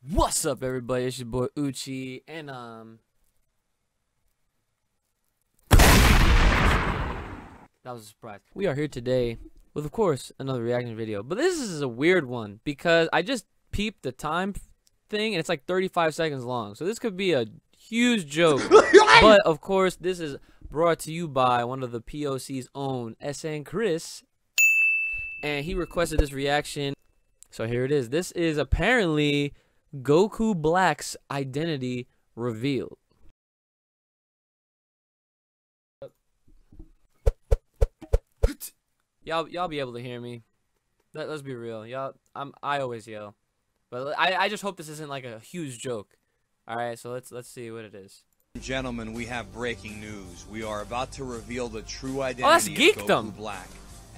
What's up, everybody? It's your boy Uchi, and um, that was a surprise. We are here today with, of course, another reaction video, but this is a weird one because I just peeped the time thing, and it's like 35 seconds long. So this could be a huge joke, but of course, this is brought to you by one of the POC's own, SN Chris, and he requested this reaction. So here it is. This is apparently Goku Black's identity revealed. Y'all, y'all be able to hear me. Let, us be real, y'all. I'm, I always yell, but I, I just hope this isn't like a huge joke. All right, so let's let's see what it is. Gentlemen, we have breaking news. We are about to reveal the true oh, identity oh, of Goku Black.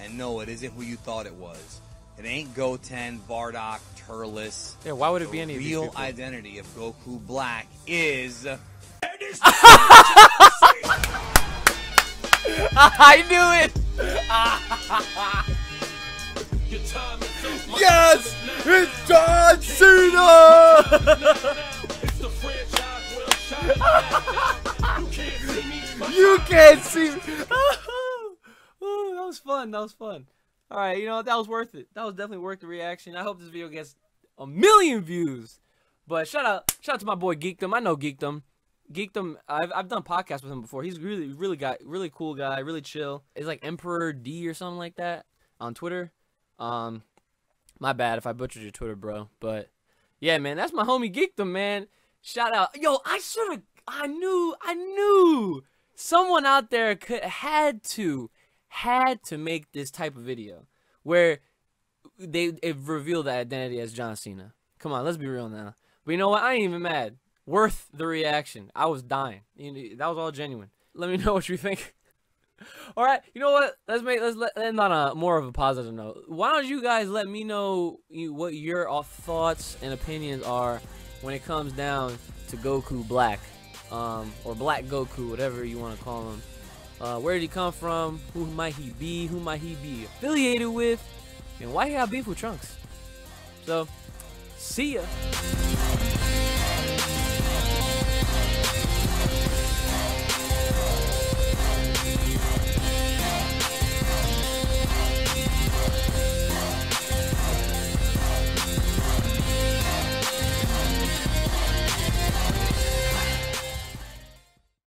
And no, it isn't who you thought it was. It ain't Goten, Bardock, Turles. Yeah, why would it the be any of these real people? identity of Goku Black is. I knew it. yes, it's John Cena. you can't see me. oh, that was fun. That was fun. All right, you know? That was worth it. That was definitely worth the reaction. I hope this video gets a million views. But shout out, shout out to my boy Geekdom. I know Geekdom. Geekdom. I've I've done podcasts with him before. He's really really got really cool guy, really chill. It's like Emperor D or something like that on Twitter. Um, my bad if I butchered your Twitter, bro. But yeah, man, that's my homie Geekdom, man. Shout out. Yo, I should have. I knew. I knew someone out there could had to had to make this type of video where they it revealed the identity as John Cena. Come on, let's be real now. But you know what? I ain't even mad. Worth the reaction. I was dying. You know, that was all genuine. Let me know what you think. all right, you know what? Let's make let's let, end on a more of a positive note. Why don't you guys let me know what your thoughts and opinions are when it comes down to Goku Black, um, or Black Goku, whatever you want to call him. Uh, where did he come from? Who might he be? Who might he be affiliated with? And why he got beef with Trunks? So, see ya.